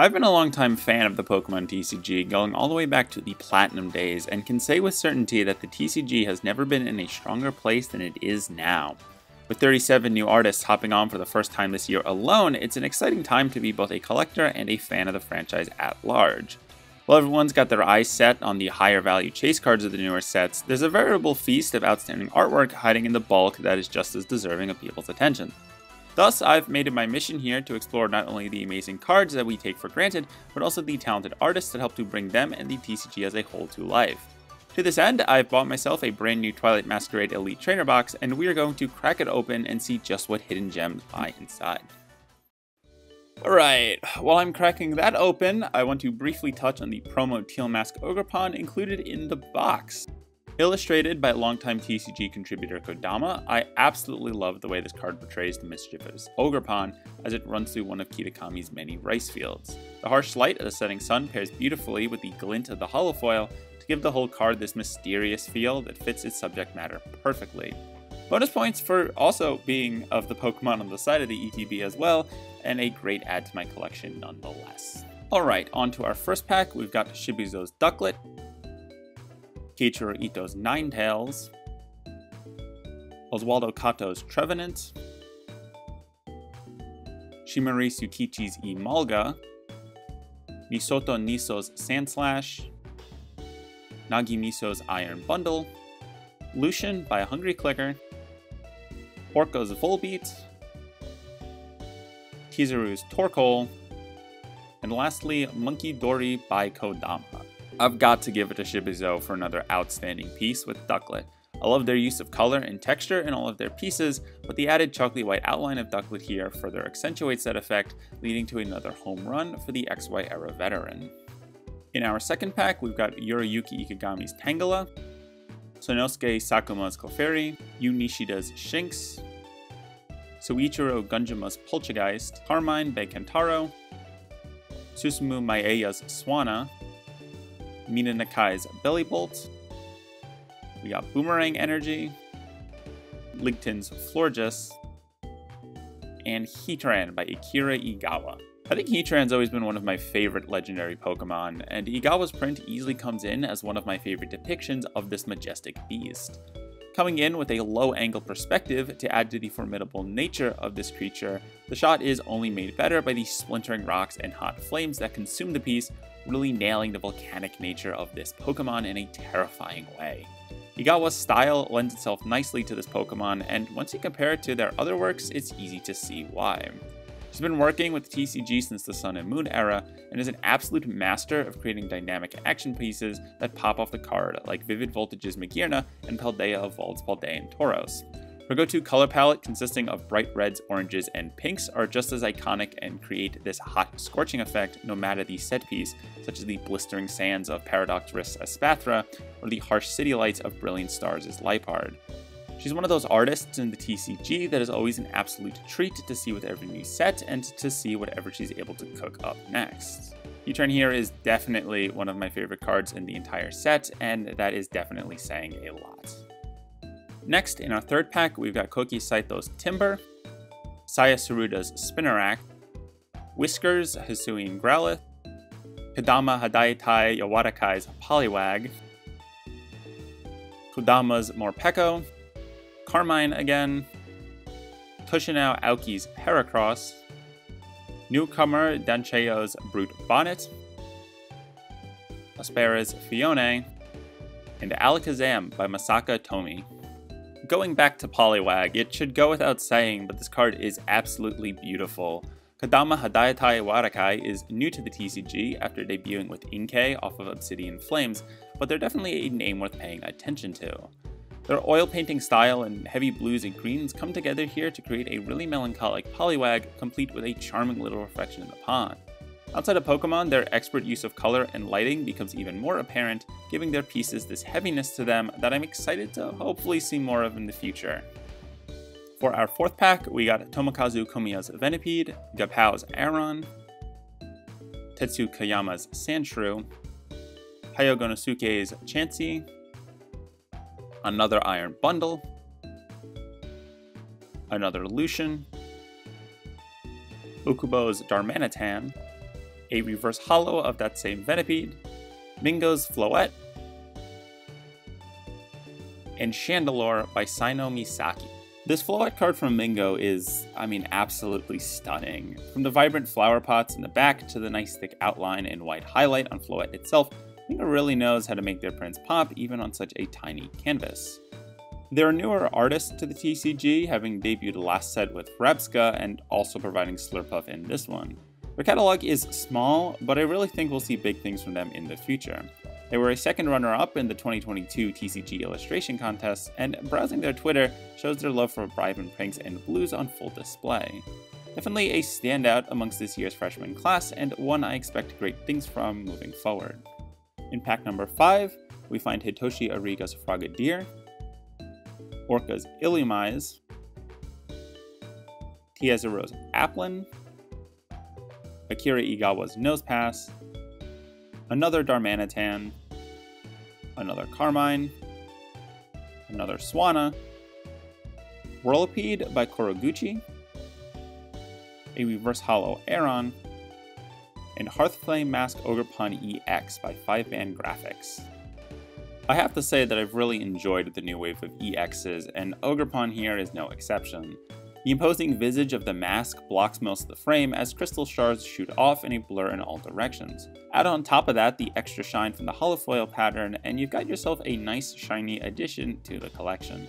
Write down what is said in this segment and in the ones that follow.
I've been a long-time fan of the Pokemon TCG, going all the way back to the Platinum days, and can say with certainty that the TCG has never been in a stronger place than it is now. With 37 new artists hopping on for the first time this year alone, it's an exciting time to be both a collector and a fan of the franchise at large. While everyone's got their eyes set on the higher value chase cards of the newer sets, there's a veritable feast of outstanding artwork hiding in the bulk that is just as deserving of people's attention. Thus, I've made it my mission here to explore not only the amazing cards that we take for granted, but also the talented artists that help to bring them and the TCG as a whole to life. To this end, I've bought myself a brand new Twilight Masquerade Elite Trainer box, and we are going to crack it open and see just what hidden gems lie inside. Alright, while I'm cracking that open, I want to briefly touch on the promo Teal Mask Ogerpon included in the box. Illustrated by longtime TCG contributor Kodama, I absolutely love the way this card portrays the mischievous Ogerpon as it runs through one of Kitakami's many rice fields. The harsh light of the setting sun pairs beautifully with the glint of the holofoil to give the whole card this mysterious feel that fits its subject matter perfectly. Bonus points for also being of the Pokemon on the side of the ETB as well, and a great add to my collection nonetheless. Alright, on to our first pack, we've got Shibuzo's Ducklett, Keiichiro Ito's Ninetales, Oswaldo Kato's Trevenant, Shimori Tsukichi's Emolga, Misoto Niso's Sandslash, Nagimiso's Iron Bundle, Lucian by Hungry Clicker, Orko's Volbeat, Kizaru's Torkoal, and lastly, Munkidori by Kodama. I've got to give it to Shibuzo for another outstanding piece with Ducklett. I love their use of color and texture in all of their pieces, but the added chocolate white outline of Ducklett here further accentuates that effect, leading to another home run for the XY era veteran. In our second pack, we've got Yurayuki Ikegami's Tangela, Sonosuke Sakuma's Clefairy, Yu Nishida's Shinx, Soichiro Gunjima's Poltchageist, Carmine by Kentaro, Susumu Maeya's Swanna, Mina Nakai's Bellibolt. We got Boomerang Energy, Ligton's Florges, and Heatran by Akira Egawa. I think Heatran's always been one of my favorite legendary Pokemon, and Egawa's print easily comes in as one of my favorite depictions of this majestic beast. Coming in with a low angle perspective to add to the formidable nature of this creature, the shot is only made better by the splintering rocks and hot flames that consume the piece, really nailing the volcanic nature of this Pokemon in a terrifying way. Egawa's style lends itself nicely to this Pokemon, and once you compare it to their other works, it's easy to see why. She's been working with TCG since the Sun and Moon era, and is an absolute master of creating dynamic action pieces that pop off the card, like Vivid Voltage's Magearna and Paldea Evolved's Paldean Tauros. Her go-to color palette, consisting of bright reds, oranges, and pinks, are just as iconic and create this hot, scorching effect no matter the set piece, such as the blistering sands of Paradox Rift's Espathra, or the harsh city lights of Brilliant Stars' Liepard. She's one of those artists in the TCG that is always an absolute treat to see with every new set and to see whatever she's able to cook up next. U-Turn here is definitely one of my favorite cards in the entire set, and that is definitely saying a lot. Next, in our third pack, we've got Koki Saito's Timburr, Saya Tsuruda's Spinarak, Whiskers Hisuian Growlithe, Kodama Hadaetai Yawarakai's Poliwag, Kodama's Morpeko, Carmine again, Toshinao Aoki's Heracross, newcomer Dancheo's Brute Bonnet, Aspera's Phione, and Alakazam by Masaka Tomy. Going back to Poliwag, it should go without saying, but this card is absolutely beautiful. Kadama Hadaetai Warakai is new to the TCG after debuting with Inkay off of Obsidian Flames, but they're definitely a name worth paying attention to. Their oil painting style and heavy blues and greens come together here to create a really melancholic Poliwag, complete with a charming little reflection in the pond. Outside of Pokemon, their expert use of color and lighting becomes even more apparent, giving their pieces this heaviness to them that I'm excited to hopefully see more of in the future. For our fourth pack, we got Tomokazu Komiya's Venipede, Gapao's Aron, Tetsu Kayama's Sandshrew, Hayagonosuke's Chansey, another Iron Bundle, another Lucian, Ukubo's Darmanitan, a reverse holo of that same Venipede, Mingo's Floette, and Chandelure by Sino Misaki. This Floette card from Mingo is, I mean, absolutely stunning. From the vibrant flower pots in the back to the nice thick outline and white highlight on Floette itself, Mingo really knows how to make their prints pop even on such a tiny canvas. There are newer artists to the TCG, having debuted last set with Rabsca and also providing Slurpuff in this one. Their catalog is small, but I really think we'll see big things from them in the future. They were a second runner up in the 2022 TCG illustration contest, and browsing their Twitter shows their love for vibrant Pranks and blues on full display. Definitely a standout amongst this year's freshman class, and one I expect great things from moving forward. In pack number 5, we find Hitoshi Ariga's Frogadier, Orca's Illumise, Tiezaro's Applin, Akira Egawa's Nosepass, another Darmanitan, another Carmine, another Swanna, Whirlipede by Koroguchi, a Reverse Holo Aron, and Hearthflame Mask Ogerpon EX by 5ban Graphics. I have to say that I've really enjoyed the new wave of EXs, and Ogerpon here is no exception. The imposing visage of the mask blocks most of the frame as crystal shards shoot off in a blur in all directions. Add on top of that the extra shine from the holofoil pattern, and you've got yourself a nice shiny addition to the collection.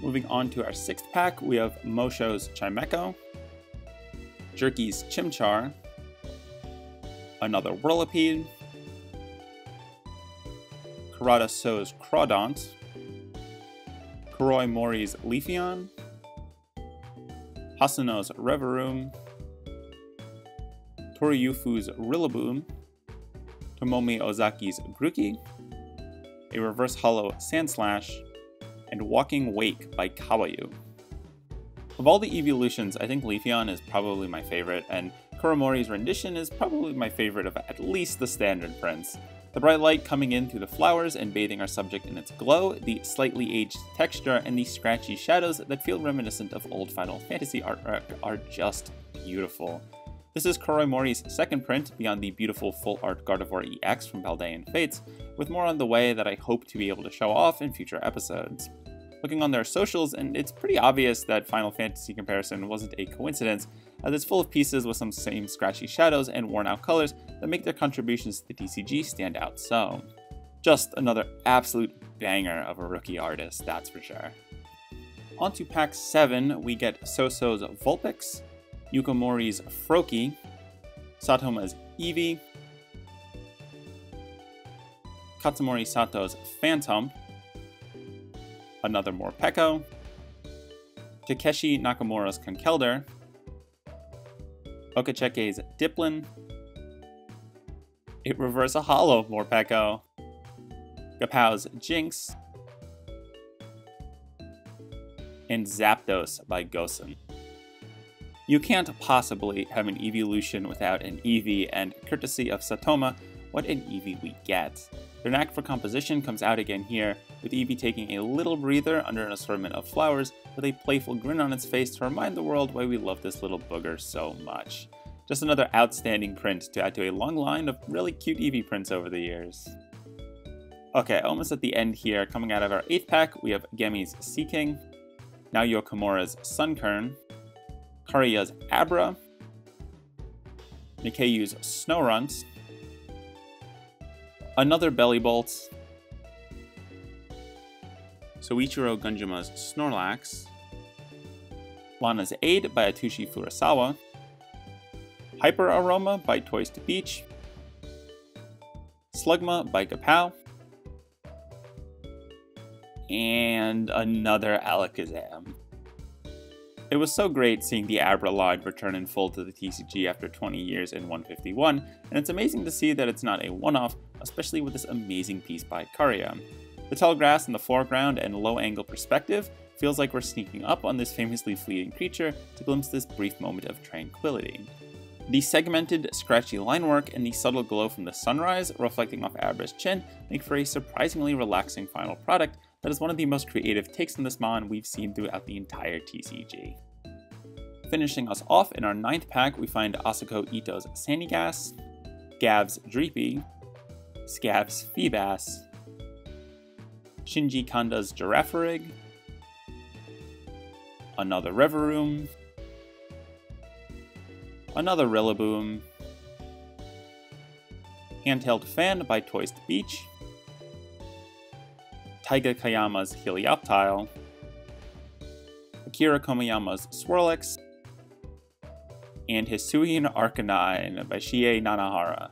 Moving on to our sixth pack, we have Mosho's Chimecho, Jerky's Chimchar, another Whirlipede, Karada So's Crawdaunt, Kuroi Mori's Leafeon, Hasano's Revavroom, Toriyufu's Rillaboom, Tomomi Ozaki's Grookey, a reverse holo Sand Slash, and Walking Wake by Kawayu. Of all the evolutions, I think Leafeon is probably my favorite, and Kuromori's rendition is probably my favorite of at least the standard prints. The bright light coming in through the flowers and bathing our subject in its glow, the slightly aged texture, and the scratchy shadows that feel reminiscent of old Final Fantasy artwork are just beautiful. This is Kuroi Mori's second print beyond the beautiful full art Gardevoir EX from Paldean Fates, with more on the way that I hope to be able to show off in future episodes. Looking on their socials, and it's pretty obvious that Final Fantasy comparison wasn't a coincidence, Uh, as it's full of pieces with some same scratchy shadows and worn out colors that make their contributions to the TCG stand out so. Just another absolute banger of a rookie artist, that's for sure. On to pack 7, we get Soso's Vulpix, Yukamori's Froakie, Satoma's Eevee, Katsumori Sato's Phantump, another more Morpeko, Takeshi Nakamura's Conkeldurr, Okacheke's Dipplin, it reverse a holo Morpeko, Gapow's Jynx, and Zapdos by Gosen. You can't possibly have an evolution without an Eevee, and courtesy of Satoma, what an Eevee we get. Their knack for composition comes out again here, with Eevee taking a little breather under an assortment of flowers with a playful grin on its face to remind the world why we love this little booger so much. Just another outstanding print to add to a long line of really cute Eevee prints over the years. Okay, almost at the end here, coming out of our 8th pack, we have Gemi's Seaking, Naoya Kimura's Sunkern, Kariya's Abra, Nikkei's Snorunt, another Soichiro Gunjima's Snorlax, Lana's Aid by Atsushi Furusawa, Hyper Aroma by Toyste Beach, Slugma by Gapow, and another Alakazam. It was so great seeing the Abra line return in full to the TCG after 20 years in 151, and it's amazing to see that it's not a one-off, especially with this amazing piece by Kariya. The tall grass in the foreground and low-angle perspective feels like we're sneaking up on this famously fleeting creature to glimpse this brief moment of tranquility. The segmented, scratchy line work and the subtle glow from the sunrise reflecting off Abra's chin make for a surprisingly relaxing final product that is one of the most creative takes on this mon we've seen throughout the entire TCG. Finishing us off in our ninth pack, we find Asako Ito's Sandygast, Gav's Dreepy, Scav's Feebas, Shinji Kanda's Girafarig, another Revavroom, another Rillaboom, Handheld Fan by Toyste Beach, Taiga Kayama's Helioptile, Akira Komiyama's Swirlix, and Hisuian Arcanine by Shie Nanahara.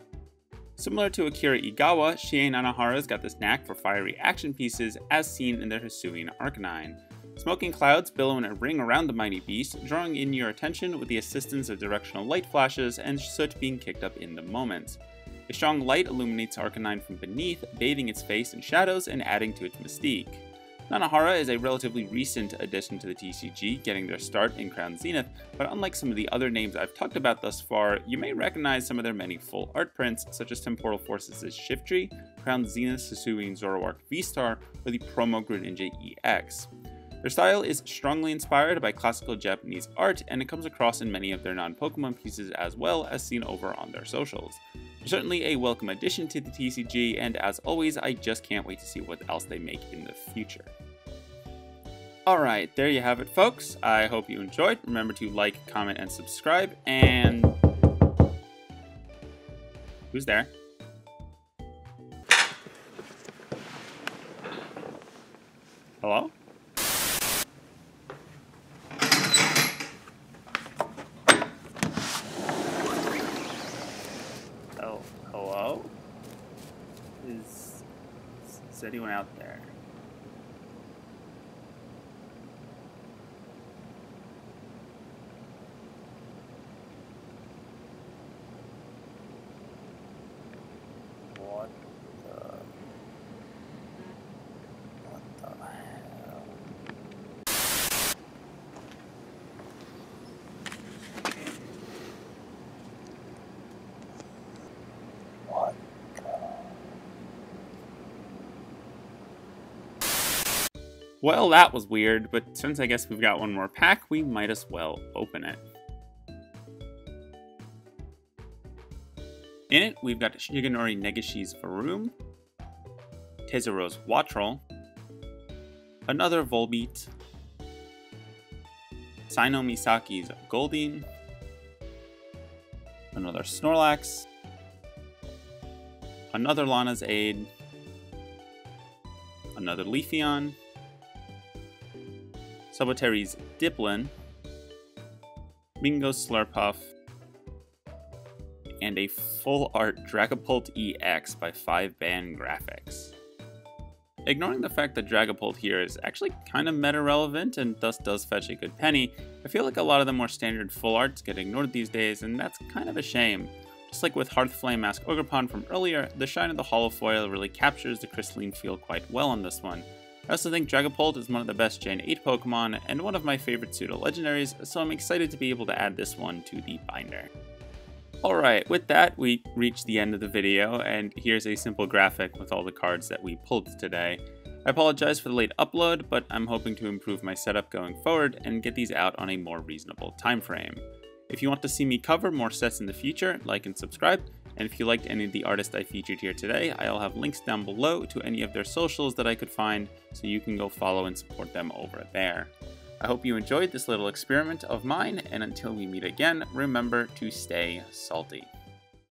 Similar to Akira Egawa, Shie Nanahara's got this knack for fiery action pieces as seen in their Hisuian Arcanine. Smoking clouds billow in a ring around the mighty beast, drawing in your attention with the assistance of directional light flashes and soot being kicked up in the moment. A strong light illuminates Arcanine from beneath, bathing its face in shadows and adding to its mystique. Nanahara is a relatively recent addition to the TCG, getting their start in Crown Zenith, but unlike some of the other names I've talked about thus far, you may recognize some of their many full art prints, such as Temporal Forces' Shiftry, Crown Zenith Hisuian Zoroark V-Star, or the promo Greninja EX. Their style is strongly inspired by classical Japanese art, and it comes across in many of their non-Pokemon pieces as well as seen over on their socials. Certainly a welcome addition to the TCG, and as always, I just can't wait to see what else they make in the future. Alright, there you have it, folks. I hope you enjoyed. Remember to like, comment, and subscribe, and... Who's there? Hello? Oh, hello? Is, is anyone out there? Well, that was weird, but since I guess we've got one more pack, we might as well open it. In it, we've got Shigenori Negishi's Varoom, Tezuro's Wattrel, another Volbeat, Sino Misaki's Goldeen, another Snorlax, another Lana's Aid, another Leafeon, Suboteri's Dipplin, Mingo Slurpuff, and a full art Dragapult EX by 5ban Graphics. Ignoring the fact that Dragapult here is actually kind of meta relevant and thus does fetch a good penny, I feel like a lot of the more standard full arts get ignored these days, and that's kind of a shame. Just like with Hearthflame Mask Ogerpon from earlier, the shine of the holo foil really captures the crystalline feel quite well on this one. I also think Dragapult is one of the best Gen 8 Pokemon and one of my favorite pseudo legendaries, so I'm excited to be able to add this one to the binder. Alright, with that, we reached the end of the video, and here's a simple graphic with all the cards that we pulled today. I apologize for the late upload, but I'm hoping to improve my setup going forward and get these out on a more reasonable time frame. If you want to see me cover more sets in the future, like and subscribe, and if you liked any of the artists I featured here today, I'll have links down below to any of their socials that I could find, so you can go follow and support them over there. I hope you enjoyed this little experiment of mine, and until we meet again, remember to stay salty.